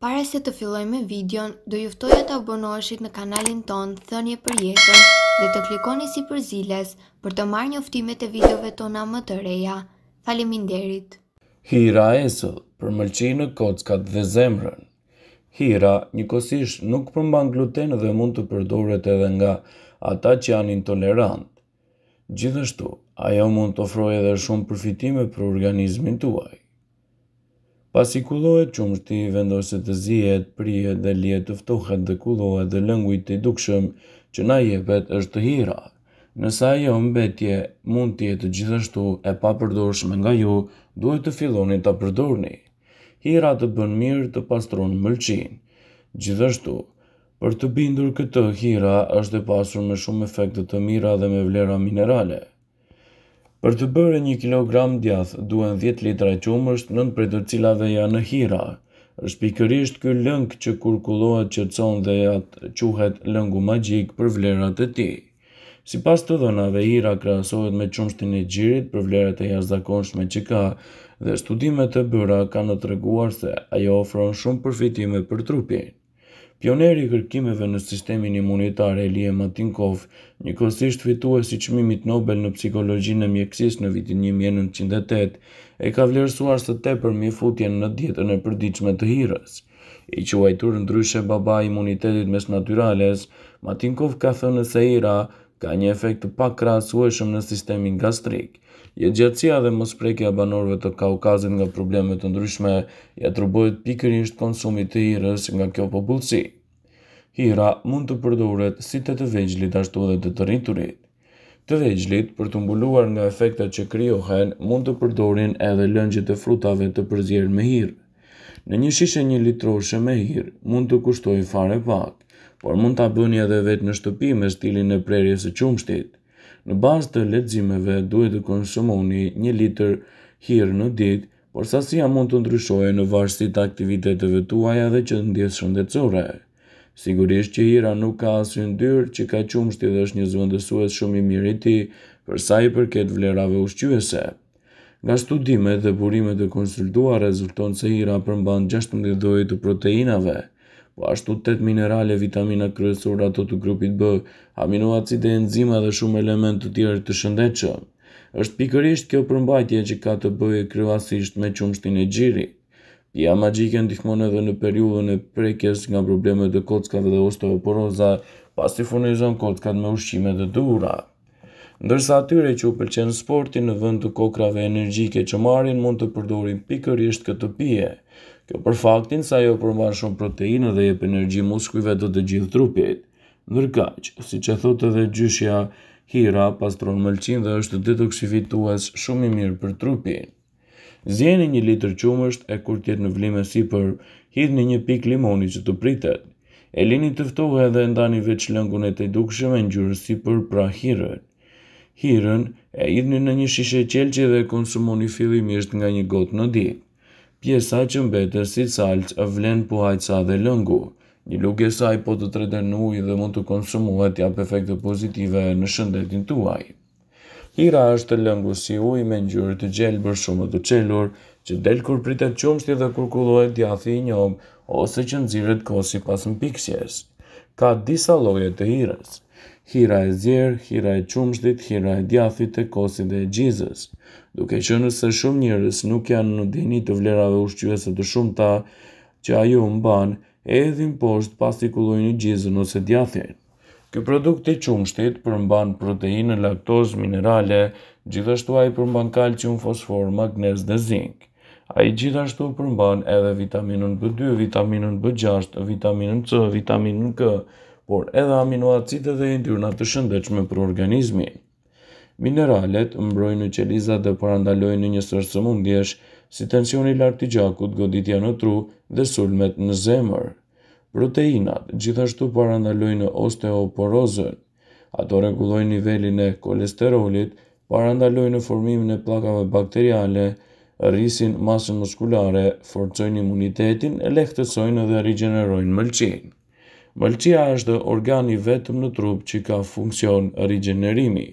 Para se të fillojmë me videon, do ju ftoja të abonoheshit në kanalin tonë Thënie për Jetën dhe të klikoni sipër ziles për të marrë njoftimet e videove tona më të reja. Faleminderit! Hira Esëll, për mëlçinë, kockat dhe zemrën. Hira, njëkohësisht, nuk përmban gluten dhe mund të përdoret edhe nga ata që janë intolerantë. Gjithashtu, ajo mund të ofrojë edhe shumë përfitime për organizmin tuaj. Pasi kullohet qumështi, vendoset të zihet, prihet dhe lihet të ftohet dhe kullohet dhe lëngu i dukshëm që na jepet është hira. Nëse ajo mbetje mund të jetë gjithashtu e papërdorshme nga ju, duhet të filloni ta përdorni. Hira të bën mirë të pastron mëlçinë. Gjithashtu, për të bindur këtë, hira është e pasur me shumë efekte të mira dhe me vlera minerale. Për të bërë një kilogram djathë duhen dhjetë litra qumësht, nëntë prej të cilave janë hira. Është pikërisht ky lëng që kur kullohet qetëson dhe ajo quhet lëngu magjik për vlerat e tij. Sipas të dhënave, Hira krahasohet me qumështin e gjirit për vlerat e jashtëzakonshme që ka dhe studimet e bëra kanë treguar se ajo ofron shumë përfitime për trupin. Pionieri i kërkimeve në sistemin imunitar, Elie Matinkov, njëkohësisht fituesi i Çmimit Nobel në Psikologjinë e Mjekësisë në vitin një mijë e nëntëqind e tetë, e ka vlerësuar së tepërmi futjen në dietën e përditshme të hirës. I quajtur ndryshe babai i imunitetit mes natyrales, Matinkov ka thënë se hira ka një efekt të pakrahasueshëm në sistemin gastrik. Jetëgjatësia dhe mosprekja e banorëve të Kaukazit nga probleme të ndryshme i atribuohet pikërisht konsumit të hirës nga kjo popullsi. Hira mund të përdoret si te të vegjlit ashtu edhe te të rriturit. Të vegjlit, për t'u mbuluar nga efektet që krijohen, mund të përdorin edhe lëngjet e frutave të përzier me hirë. Në një shishe një litroshe me hirë, mund të kushtojë fare pak, por mund ta bëni edhe vetë në shtëpi me stilin e prerjes së qumështit. Në bazë të leximeve duhet të konsumoni një litër hirë në ditë, por sasia mund të ndryshojë në varësi të aktiviteteve tuaja dhe gjendjes shëndetësore. Sigurisht që Hira nuk ka as yndyrë, që ka qumështi dhe është një zëvendësues shumë i mirë i tij për sa i përket vlerave ushqyese. Nga studimet dhe burimet e konsultuara rezulton se Hira përmban gjashtëmbëdhjetë lloje të proteinave, po ashtu tetë minerale, vitamina kryesore ato të grupit B, aminoacide, enzima dhe shumë elementë të tjerë të shëndetshëm. Është pikërisht kjo përmbajtje që ka të bëjë kryesisht me qumështin e gjirit. Pija magjike ndihmon edhe në periudhën e prekjes nga problemet e kockave dhe osteoporoza, pasi furnizon kockat me ushqime të duhura. Ndërsa atyre që u pëlqen sporti, në vend të kokrrave energjike që marrin, mund të përdorin pikërisht këtë pije. Kjo për faktin se ajo përmban shumë proteinë dhe jep energji muskujve dhe të gjithë trupit. Ndërkaq, siç e thotë edhe gjyshja, hira pastron mëlçinë dhe është detoksifikues shumë i mirë për trupin. Zieni një litër qumësht e kur të jetë në vlim e sipër, hidhni një pikë limoni që të pritet. E lini të ftohet dhe ndani veç lëngun e tejdukshëm me ngjyrë sipër pra hirën. Hirën e hidhni në një shishe qelqi dhe konsumoni fillimisht nga një gotë në ditë. Pjesa që mbetet si salcë vlen po aq sa dhe lëngu. Një lugë e saj po të tretet në ujë dhe mund të konsumohet jep efekte pozitive në shëndetin tuaj. Hira është lëngu si ujë me ngjyrë të gjelbër shumë të çelur, që del kur pritet qumështi dhe kur kullohet djathi i njomë ose që nxjerr kosi pas mpiksjes. Ka disa lloje të hirës. Hira e zier, hira e qumështit, hira e djathit, e kosit dhe e gjizës. Duke qenë se shumë njerëz nuk janë në dijeni të vlerave ushqyese të shumta që ajo mban, e hedhin poshtë pasi kullojnë gjizën ose djathin. Ky produkt i qumështit përmban proteinë, laktozë, minerale, gjithashtu ai përmban kalcium, fosfor, magnez dhe zink. Ai gjithashtu përmban edhe vitaminën B2, vitaminën B6, vitaminën C, vitaminën K, por edhe aminoacide dhe yndyrna të shëndetshme për organizmin. Mineralet mbrojnë qelizat dhe parandalojnë një sërë sëmundjesh, si tensioni i lartë i gjakut, goditja në tru dhe sulmet në zemër. Proteinat gjithashtu parandalojnë osteoporozën. Ato rregullojnë nivelin e kolesterolit, parandalojnë formimin e pllakave bakteriale, rrisin masën muskulare, forcojnë imunitetin, lehtësojnë dhe rigjenerojnë mëlçinë. Mëlçia është organi i vetëm në trup që ka funksion rigjenerimi.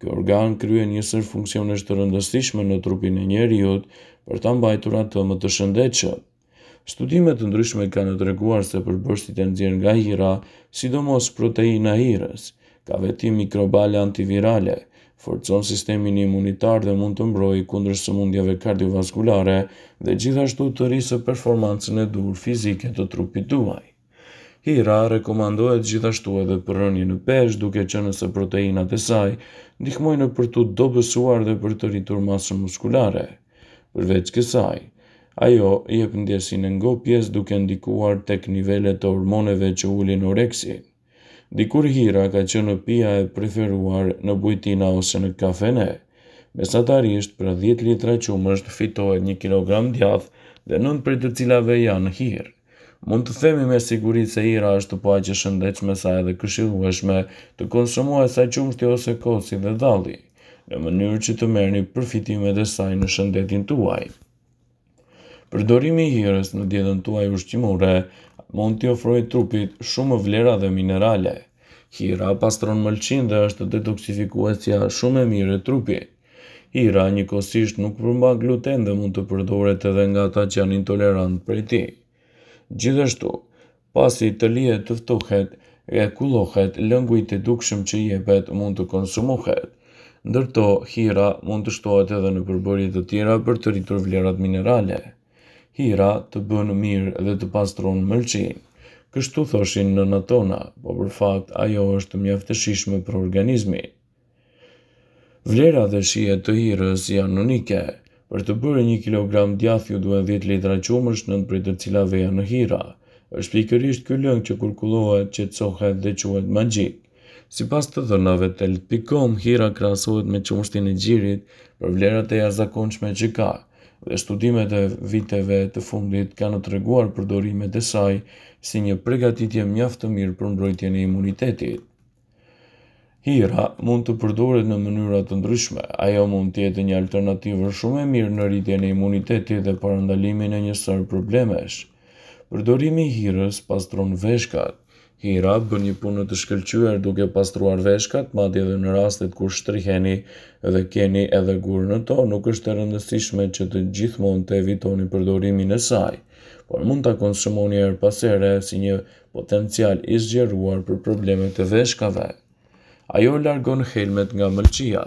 Ky organ kryen një sërë funksionesh të rëndësishme në trupin e njeriut për ta mbajtur atë më të shëndetshëm. Studime të ndryshme kanë treguar se përbërësit e nxjerrë nga hira, sidomos proteina e hirës, Ka veti mikrobale antivirale, forcon sistemin imunitar dhe mund të mbrojë kundër sëmundjeve kardiovaskulare dhe gjithashtu të rrisë performancën e duhur fizike të trupit tuaj. Hira rekomandohet gjithashtu edhe për rënie në peshë, duke qenë se proteinat e saj ndihmojnë për t'u dobësuar dhe për të rritur masën muskulare. Përveç kësaj, ajo jep ndjesinë e ngopjes, duke ndikuar tek nivelet e hormoneve që ulin oreksin. Dikur hira ka qenë pija e preferuar në bujtina ose në kafene. Mesatarisht, për dhjetë litra qumësht fitohet një kilogram djathë dhe nëntë prej të cilave janë hir. Mund të themi me siguri se hira është po aq e shëndetshme sa edhe e këshillueshme të konsumohet sa qumështi ose kosi dhe dhalli, në mënyrë që të merrni përfitimet e saj në shëndetin tuaj. Përdorimi i hirës në dietën tuaj ushqimore mund t'i ofrojë trupit shumë vlera dhe minerale. Hira pastron mëlçinë dhe është detoksifikuesja shumë e mirë e trupit. Hira njëkohësisht nuk përmban gluten dhe mund të përdoret edhe nga ata që janë intolerantë prej tij. Gjithashtu, Pasi të lihet të ftohet e kullohet, lëngu i dukshëm që jepet mund të konsumohet. Ndër to, hira mund të shtohet edhe në përbërje të tjera për të rritur vlerat minerale. Hira të bën mirë dhe të pastron mëlçinë. Kështu thoshin nënat tona, po për fakt ajo është mjaft e shijshme për organizmin. Vlera dhe shijet e hirës janë unike. Për të bërë një kilogram djathë ju duhen dhjetë litra qumësht, nëntë prej të cilave janë hira. Është pikërisht ky lëng që kur kullohet, qetësohet dhe quhet magjik. Sipas të dhënave të Health.com, hira krahasohet me qumështin e gjirit për vlerat e jashtëzakonshme që ka, dhe studimet e viteve të fundit kanë treguar përdorimet e saj si një përgatitje mjaft të mirë për mbrojtjen e imunitetit. Hira mund të përdoret në mënyra të ndryshme. Ajo mund të jetë një alternativë shumë e mirë në rritjen e imunitetit dhe parandalimin e një sërë problemesh. Përdorimi i hirës pastron veshkat. Hira bën një punë të shkëlqyer duke pastruar veshkat, madje edhe në rastet kur shtriheni dhe keni edhe gurë në to, nuk është e rëndësishme që të gjithmonë të evitoni përdorimin e saj, por mund ta konsumoni herë pas here si një potencial i zgjeruar për probleme të veshkave. Ajo largon helmet nga mëlçia.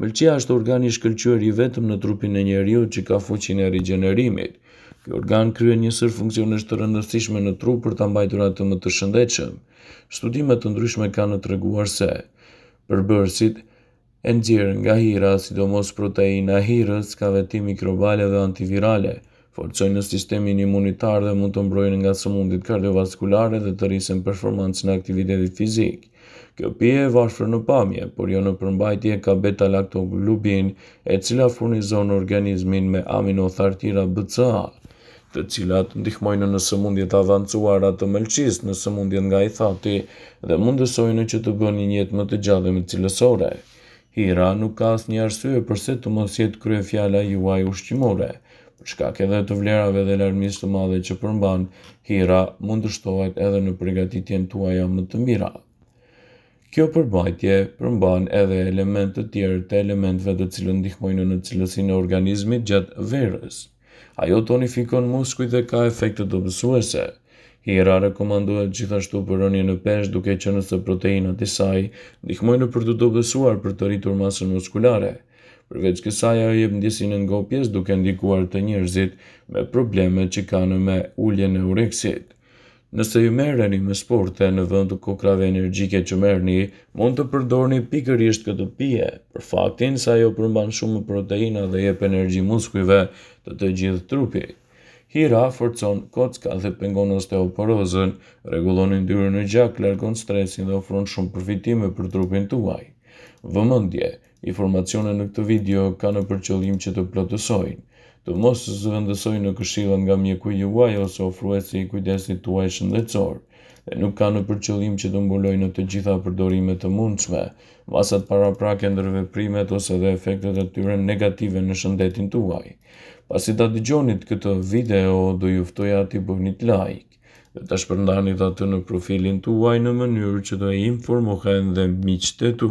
Mëlçia është organ i shkëlqyer i vetëm në trupin e njeriut që ka fuqinë e rigjenerimit. Ky organ kryen një sërë funksionesh të rëndësishme në trup për ta mbajtur atë më të shëndetshëm. Studime të ndryshme kanë treguar se përbërësit e nxjerrë nga hira, sidomos proteina e hirës, ka veti mikrobale dhe antivirale, forcojnë sistemin imunitar dhe mund të mbrojnë nga sëmundjet kardiovaskulare dhe të rrisin performancën e aktivitetit fizik. Kjo pije e varfër në pamje, por jo në përmbajtje, ka beta-laktoglobulinë, e cila furnizon organizmin me aminothartira BCAA. të cilat ndihmojnë në sëmundje të avancuara të mëlçisë, në sëmundjet nga i thati dhe mundësojnë që të bëni një jetë më të gjatë dhe më cilësore. Hira, nuk ka asnjë arsye përse të mos jetë kryefjala juaj ushqimore. Për shkak edhe të vlerave dhe larmisë së madhe që përmban, Hira mund të shtohet edhe në përgatitjet tuaja më të mira. Kjo përmbajtje përmban edhe elementë të tjerë të elementëve të cilët ndihmojnë në cilësinë e organizmit gjatë verës. Ajo tonifikon muskujt dhe ka efekte dobësuese. Hira rekomandohet gjithashtu për rënien në peshë duke qenë se proteinat e saj ndihmojnë për t'u dobësuar për të rritur masën muskulare. Përveç kësaj ajo jep ndjesinë e ngopjes duke ndikuar te njerëzit me problemet që kanë me uljen e oreksit. Nëse ju merreni me sporte, në vend të kokrrave energjike që merrni, mund të përdorni pikërisht këtë pije, për faktin se ajo përmban shumë proteina dhe jep energji muskujve të të gjithë trupit. Hira forcon kockat dhe pengon osteoporozën, rregullon yndyrën në gjak, largon stresin dhe ofron shumë përfitime për trupin tuaj. Vëmendje, Informacionet në këtë video kanë për qëllim që të plotësojnë, të mos zëvendësojnë këshillat nga mjeku juaj ose ofruesi i kujdesit tuaj shëndetësor dhe nuk kanë për qëllim që të mbulojnë të gjitha përdorimet e mundshme masat paraprake, ndërveprimet ose dhe efektet e tyre negative në shëndetin tuaj. Pasi ta dëgjonit këtë video, do ju ftoja t'i bënit like dhe ta shpërndanit atë në profilin tuaj në mënyrë që të informohen dhe miqtë e tu.